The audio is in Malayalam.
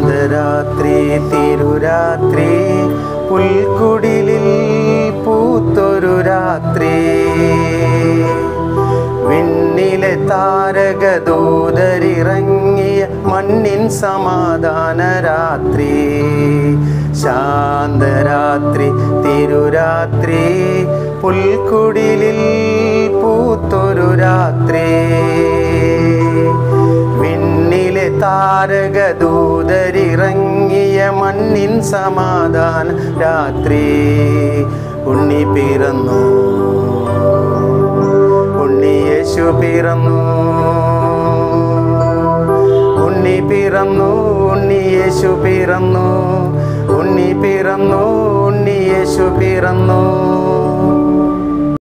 ശാന്തരാത്രി തിരുരാത്രി പുൽക്കുടിലിൽ പൂത്തൊരു രാത്രി. വിണ്ണിലെ താരകദൂതരിറങ്ങിയ മണ്ണിൻ സമാധാന രാത്രി ശാന്തരാത്രി തിരുരാത്രി പുൽക്കുടിലിൽ താരകദൂതരിറങ്ങിയ മണ്ണിൻ സമാധാന രാത്രി ഉണ്ണി പിറന്നു ഉണ്ണി യേശു പിറന്നു ഉണ്ണി പിറന്നു ഉണ്ണി യേശു പിറന്നു ഉണ്ണി പിറന്നു ഉണ്ണി യേശു പിറന്നു